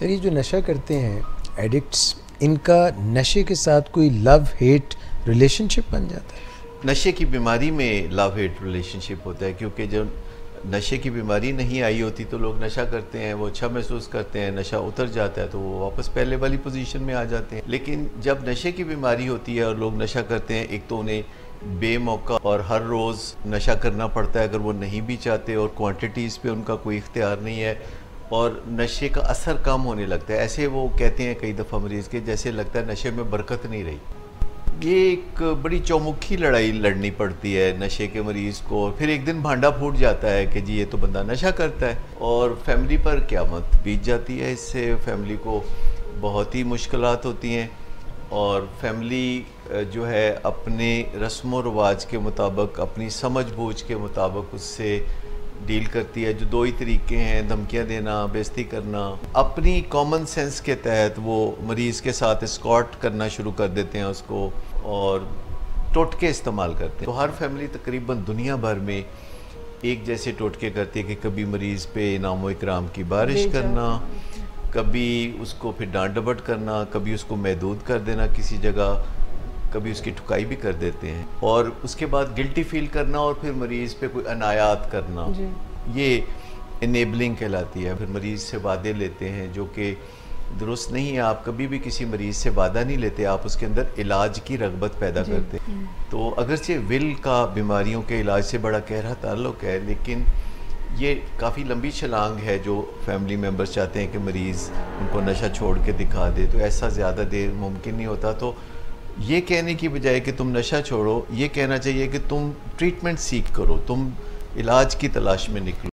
Sir, ये जो नशा करते हैं एडिक्ट्स इनका नशे के साथ कोई लव हेट रिलेशनशिप बन जाता है? नशे की बीमारी में लव हेट रिलेशनशिप होता है, क्योंकि जब नशे की बीमारी नहीं आई होती तो लोग नशा करते हैं, वो अच्छा महसूस करते हैं, नशा उतर जाता है तो वो वापस पहले वाली पोजीशन में आ जाते हैं। लेकिन जब नशे की बीमारी होती है और लोग नशा करते हैं, एक तो उन्हें बेमौका और हर रोज़ नशा करना पड़ता है, अगर वो नहीं भी चाहते और क्वांटिटीज़ पे उनका कोई इख्तियार नहीं है और नशे का असर कम होने लगता है। ऐसे वो कहते हैं कई दफ़ा मरीज़ के, जैसे लगता है नशे में बरकत नहीं रही। ये एक बड़ी चौमुखी लड़ाई लड़नी पड़ती है नशे के मरीज़ को फिर एक दिन भांडा फूट जाता है कि जी ये तो बंदा नशा करता है, और फैमिली पर क्या मत बीत जाती है। इससे फैमिली को बहुत ही मुश्किल होती हैं, और फैमिली जो है, अपने रस्म व रवाज के मुताबिक, अपनी समझ बूझ के मुताबिक उससे डील करती है जो दो ही तरीके हैं धमकियाँ देना बेइज्जती करना। अपनी कॉमन सेंस के तहत वो मरीज़ के साथ स्कॉट करना शुरू कर देते हैं उसको और टोटके इस्तेमाल करते हैं। तो हर फैमिली तकरीबन दुनिया भर में एक जैसे टोटके करती है कि कभी मरीज़ पे इनाम इकराम की बारिश करना कभी उसको फिर डांट डबट करना कभी उसको महदूद कर देना किसी जगह। कभी उसकी ठुकाई भी कर देते हैं और उसके बाद गिल्टी फील करना और फिर मरीज़ पे कोई अनायात करना। ये इनेबलिंग कहलाती है। फिर मरीज़ से वादे लेते हैं जो कि दुरुस्त नहीं है। आप कभी भी किसी मरीज़ से वादा नहीं लेते। आप उसके अंदर इलाज की रगबत पैदा करते हम्म। तो अगर से विल का बीमारियों के इलाज से बड़ा गहरा ताल्लुक है लेकिन ये काफ़ी लंबी छलांग है जो फैमिली मेंबर्स चाहते हैं कि मरीज़ उनको नशा छोड़ के दिखा दे। तो ऐसा ज़्यादा देर मुमकिन नहीं होता। तो ये कहने की बजाय कि तुम नशा छोड़ो, ये कहना चाहिए कि तुम ट्रीटमेंट सीख करो, तुम इलाज की तलाश में निकलो।